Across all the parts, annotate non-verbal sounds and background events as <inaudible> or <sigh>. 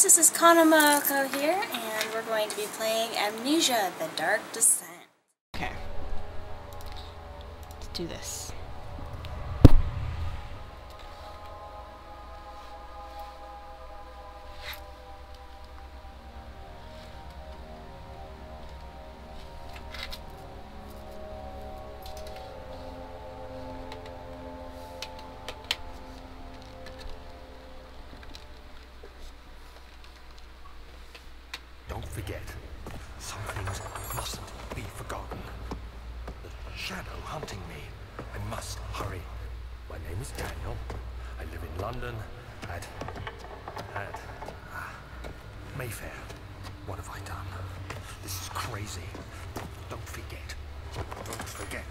this is KannaMoako here, and we're going to be playing Amnesia, The Dark Descent. Okay. Let's do this. Hunting me. I must hurry. My name is Daniel. I live in London at... at... ah, Mayfair. What have I done? This is crazy. Don't forget. Don't forget.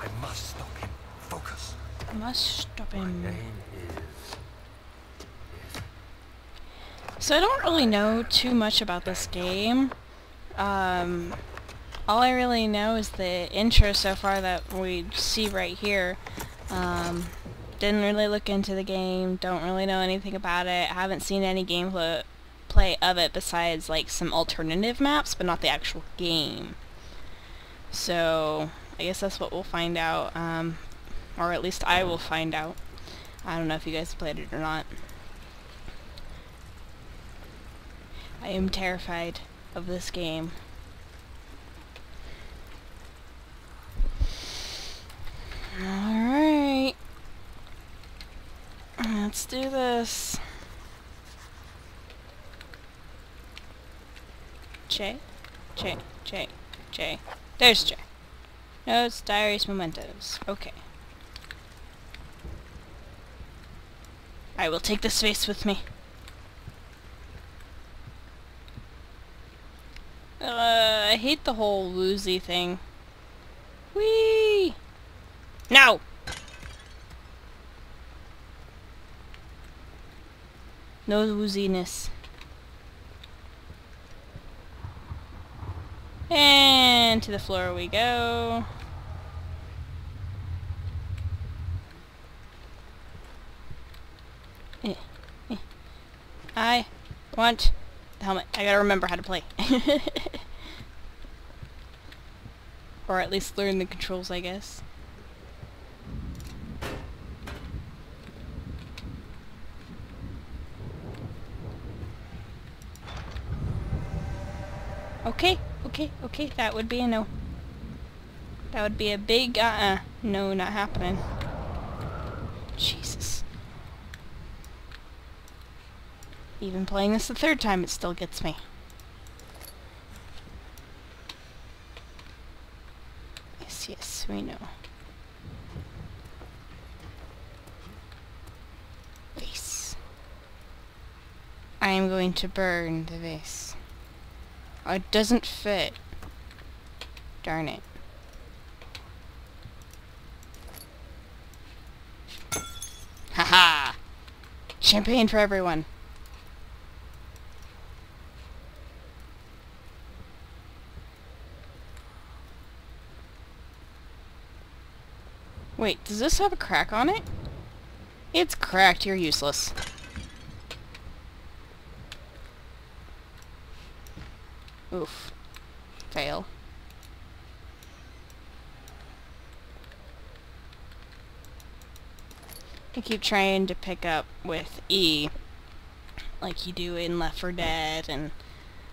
I must stop him. Focus. I must stop him. My name is... is... So I don't really know too much about this game. Um, all I really know is the intro so far that we see right here. Um, didn't really look into the game, don't really know anything about it, haven't seen any gameplay play of it besides like some alternative maps, but not the actual game. So I guess that's what we'll find out, um, or at least I will find out. I don't know if you guys played it or not. I am terrified of this game. Alright. Let's do this. J? J, J, J. There's J. Notes, diaries, mementos. Okay. I will take this vase with me. Uh, I hate the whole woozy thing. Whee! No! No wooziness. And to the floor we go. Eh, eh. I want the helmet. I gotta remember how to play. <laughs> or at least learn the controls, I guess. Okay, okay, okay, that would be a no. That would be a big uh-uh. No, not happening. Jesus. Even playing this the third time, it still gets me. Yes, yes, we know. Vase. I am going to burn the vase. Oh, it doesn't fit. Darn it. Haha! Champagne for everyone. Wait, does this have a crack on it? It's cracked, you're useless. Keep trying to pick up with E, like you do in Left 4 Dead and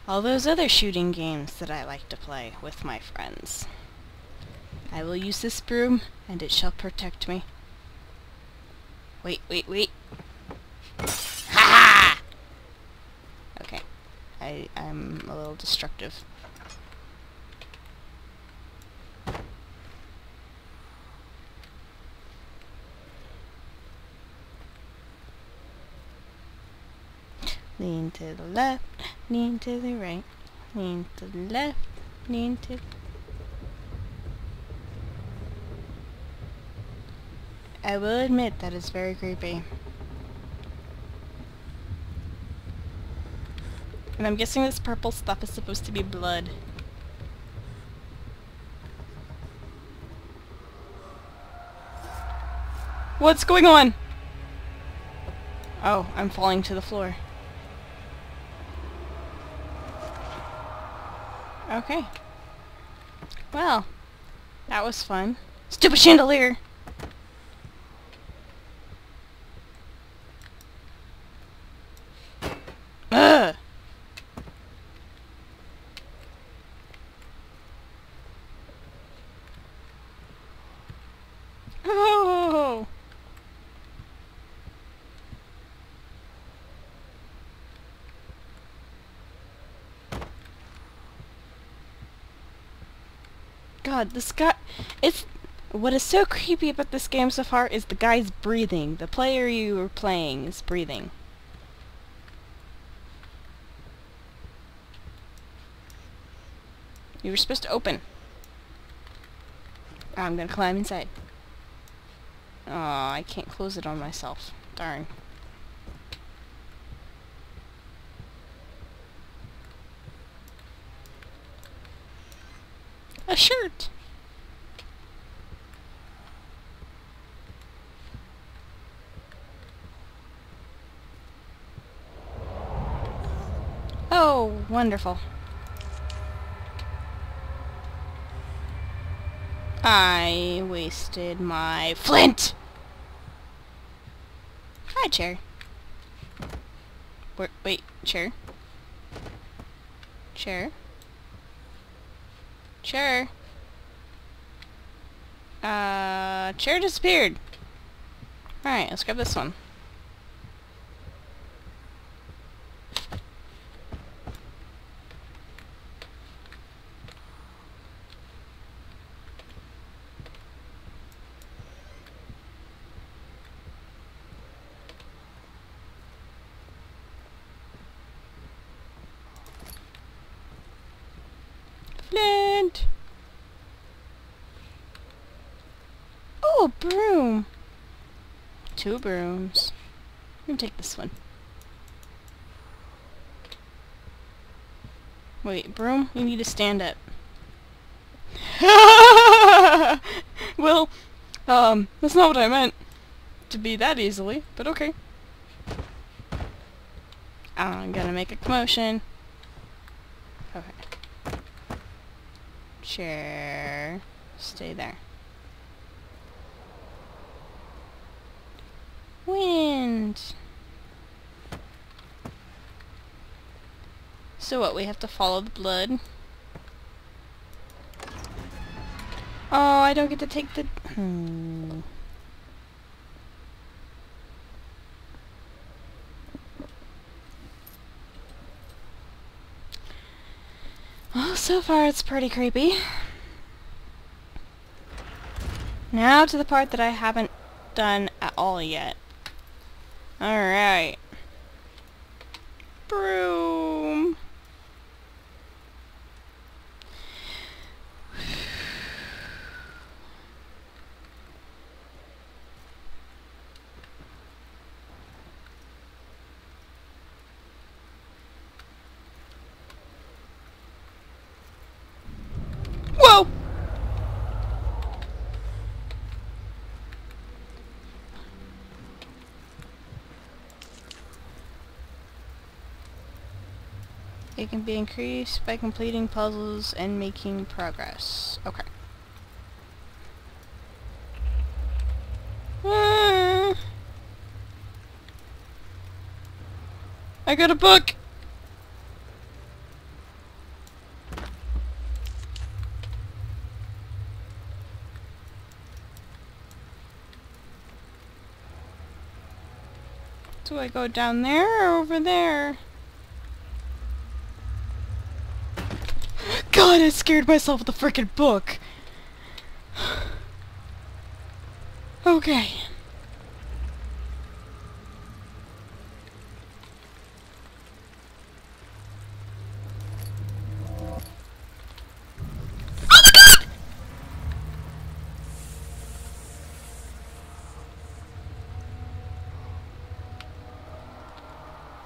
all those other shooting games that I like to play with my friends. I will use this broom, and it shall protect me. Wait, wait, wait. Ha ha! Okay. I, I'm a little destructive. Lean to the left, lean to the right, lean to the left, lean to I will admit that it's very creepy. And I'm guessing this purple stuff is supposed to be blood. What's going on? Oh, I'm falling to the floor. Okay. Well, that was fun. Stupid chandelier! Ugh! Oh! God, this guy... It's... What is so creepy about this game so far is the guy's breathing. The player you are playing is breathing. You were supposed to open. Ah, I'm gonna climb inside. Oh, I can't close it on myself. Darn. A shirt! Oh, wonderful. I wasted my flint! Hi, chair. Wait, wait, chair. Chair. Chair. Uh, chair disappeared. Alright, let's grab this one. Flint! Oh, a broom! Two brooms. I'm gonna take this one. Wait, broom? You need to stand up. <laughs> well, um, that's not what I meant to be that easily, but okay. I'm gonna make a commotion. Okay. Chair. Stay there. Wind. So what, we have to follow the blood? Oh, I don't get to take the... Hmm. Well, so far it's pretty creepy. Now to the part that I haven't done at all yet. Alright. Broom. Whoa! It can be increased by completing puzzles and making progress. Okay. Ah. I got a book! Do I go down there or over there? God, I scared myself with the frickin' book. okay. Oh!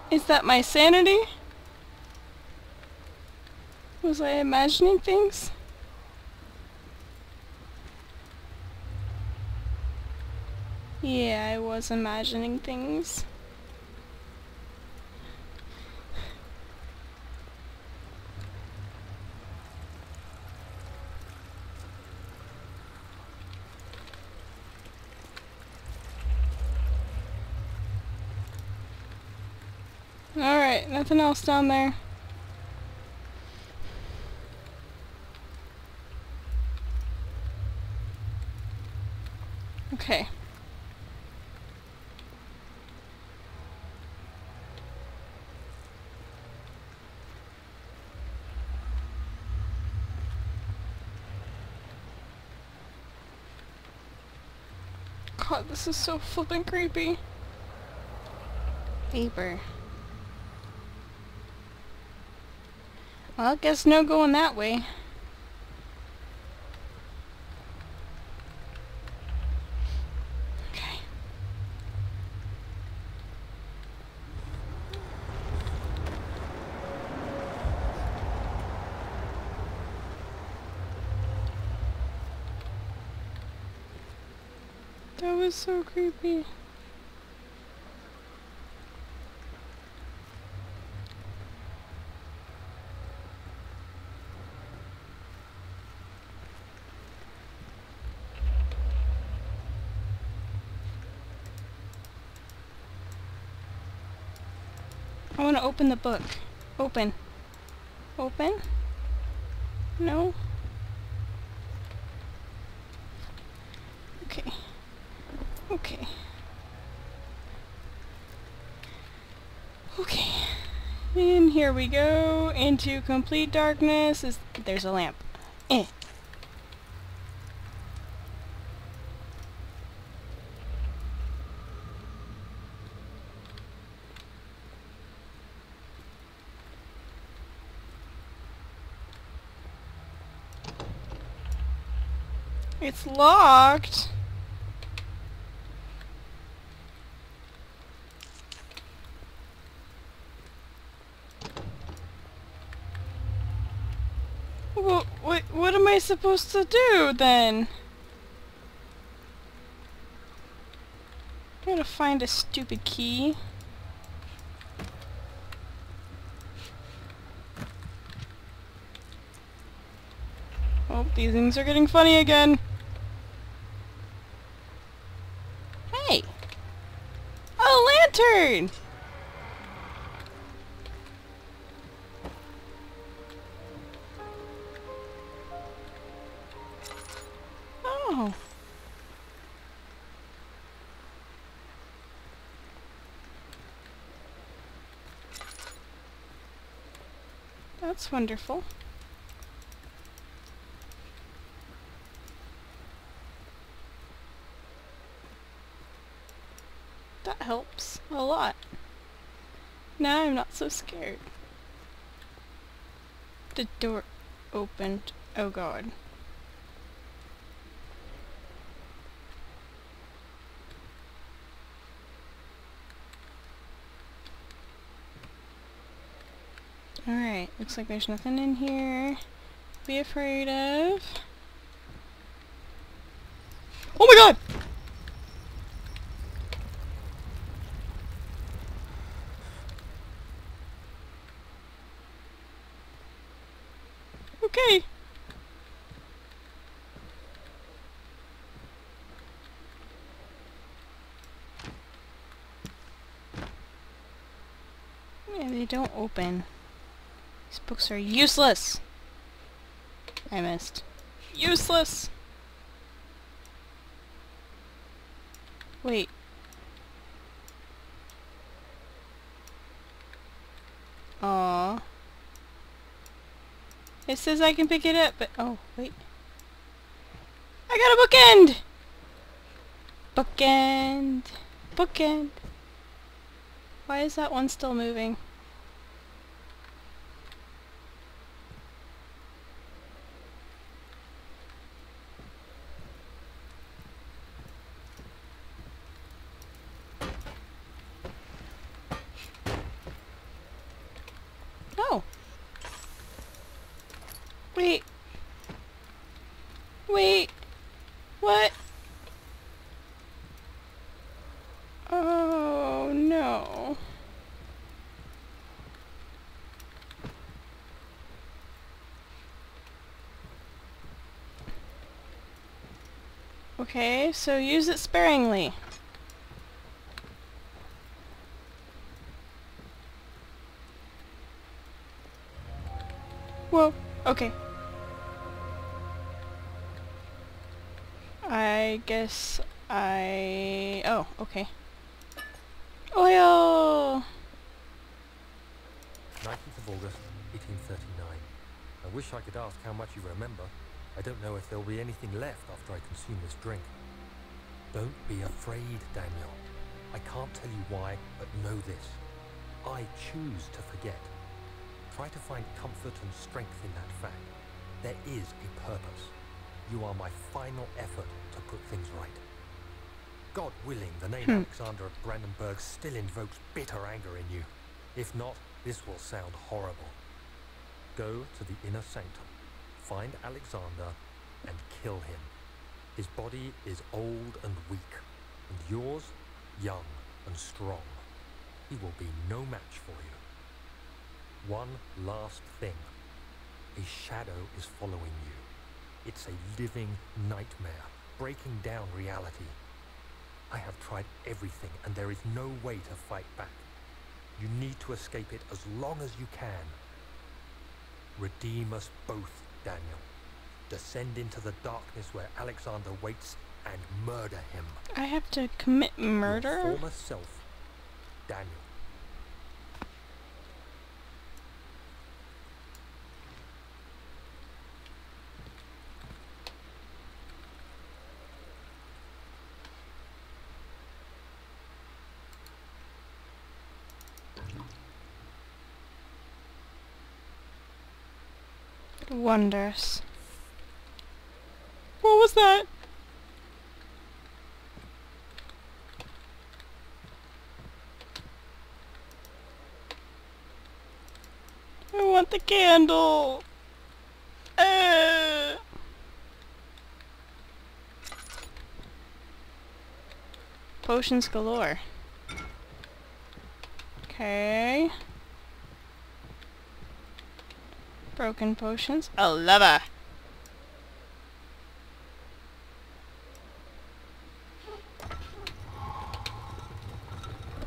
Is that my sanity? was I imagining things? Yeah, I was imagining things. Alright, nothing else down there. God, this is so flippin' creepy. Paper. Well, guess no going that way. Okay. That was so creepy. I want to open the book. Open. Open? No? Okay. Okay. Okay. And here we go into complete darkness. Is there's a lamp. Eh. It's locked. What, what, what am I supposed to do then? i Gotta find a stupid key. Oh, these things are getting funny again. Hey! Oh, a lantern! Oh. That's wonderful. That helps a lot. Now I'm not so scared. The door opened. Oh god. Alright, looks like there's nothing in here to be afraid of. Oh my god! Okay. Yeah, they don't open. Books are useless. I missed. Useless! Wait. Aww. It says I can pick it up, but... Oh, wait. I got a bookend! Bookend. Bookend. Why is that one still moving? Okay, so use it sparingly. Whoa, okay. I guess I... Oh, okay. Oil! 19th of August, 1839. I wish I could ask how much you remember, I don't know if there'll be anything left after I consume this drink. Don't be afraid, Daniel. I can't tell you why, but know this. I choose to forget. Try to find comfort and strength in that fact. There is a purpose. You are my final effort to put things right. God willing, the name Hmm. Alexander of Brandenburg still invokes bitter anger in you. If not, this will sound horrible. Go to the inner sanctum, find Alexander, and kill him. His body is old and weak, and yours young and strong. He will be no match for you. One last thing. A shadow is following you. It's a living nightmare, breaking down reality. I have tried everything, and there is no way to fight back. You need to escape it as long as you can. Redeem us both, Daniel. Descend into the darkness where Alexander waits and murder him. I have to commit murder? Your former self, Daniel. Wonders. What was that? I want the candle. Uh. Potions galore. Okay. Broken potions. A lever.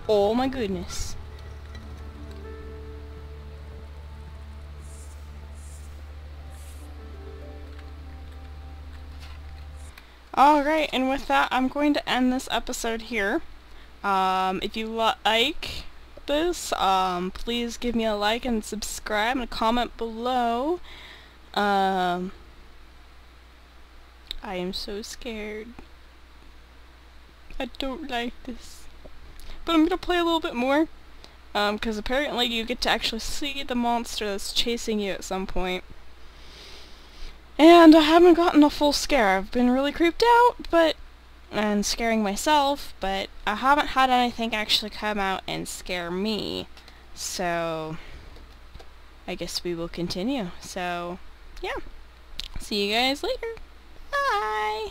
Oh my goodness. Alright, and with that, I'm going to end this episode here. Um, if you like this, um, please give me a like and subscribe and comment below. Um, I am so scared. I don't like this. But I'm gonna play a little bit more. Um, because apparently you get to actually see the monster that's chasing you at some point. And I haven't gotten a full scare. I've been really creeped out, but and scaring myself, but I haven't had anything actually come out and scare me. So I guess we will continue. So yeah. See you guys later. Bye.